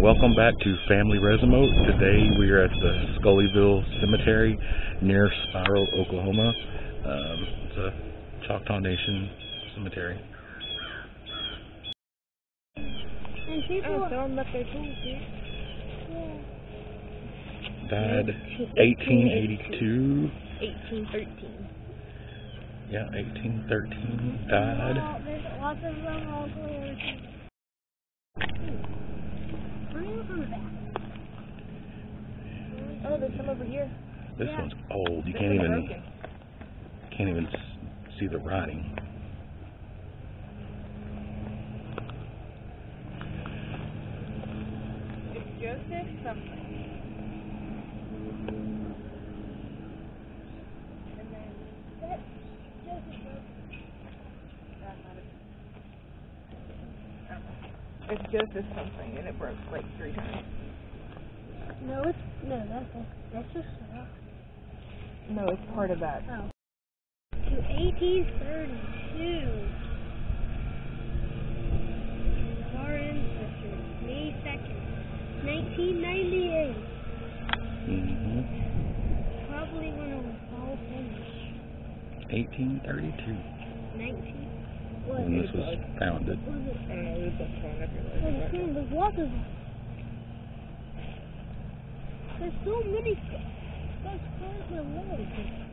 Welcome back to Family Resume. Today we are at the Skullyville Cemetery near Spiro, Oklahoma. Um, it's a Choctaw Nation cemetery. And people, Oh, someone left their tools here. Died 1882. 1813. Yeah, 1813. Died. Well, there's lots of them all over. Bring from the back. Oh, there's some over here. This Yeah. one's old. You This can't even broken. can't even see the writing. It's Joseph something. And then That's Joseph Road. that's not it. It's Joseph something, and it broke like three times. No, it's no, that's that's just uh, No, it's part of that. oh. To 1832. Our ancestors, May 2nd, 1998. hmm Probably when it was all finished. 1832 19. When this was founded. was it? I don't know, there's a phone Well, everywhere. the thing, there's lots of them. There's so many stuff. That's crazy away.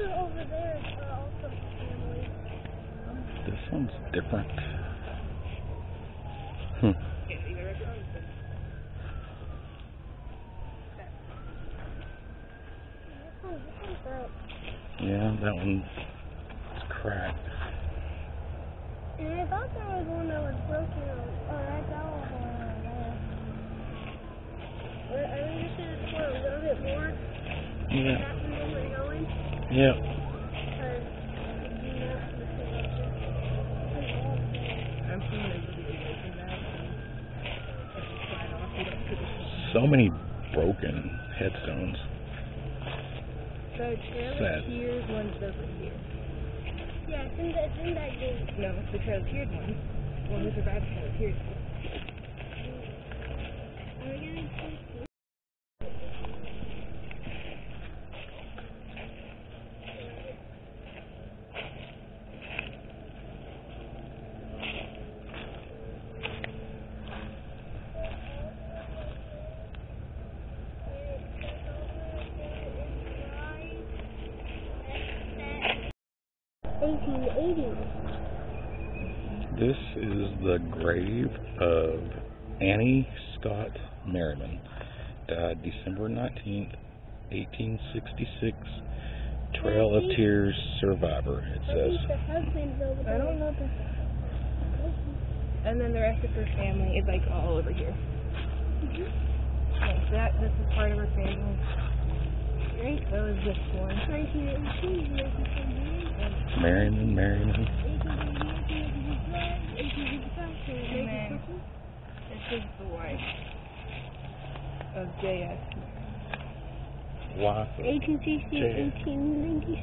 Over there is uh, also family. This one's different. Hmm. Can't see the rest of it. This one, this one's broke. Yeah, that one's cracked. And I thought there was one that was broken. Oh, that's all over there. I think this is for a little bit more. Yeah. That's where we're going. Yeah. Because you know, this is I'm seeing there's a video making that. and If you slide off, you don't see the So many broken headstones. So Trail Sad. of one's over here. Yeah, it's in, the, it's in that gate. No, it's the Tears one. One with the bad Trail This is the grave of Annie Scott Merriman. Died December 19th, 1866. Trail of Tears survivor, it says. I don't know the And then the rest of her family is like all over here. Mm -hmm. That, this is part of her family. Right? That was this one. 1918, 1978, Merriman, Merriman. 1888, 1885, 1885, This is the wife of J.S. Wife of 1868, J.S. 1896.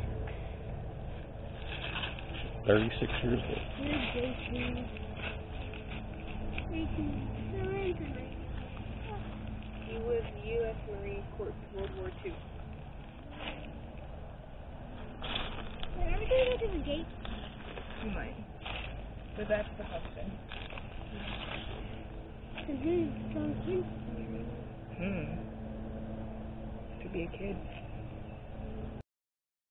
36 years old. Here's JT. 1870. He was U.S. Marine Corps World War II. Wait, are we gonna go to the gate? You might. But that's the husband. Because there's some kids there. Hmm. Could be a kid.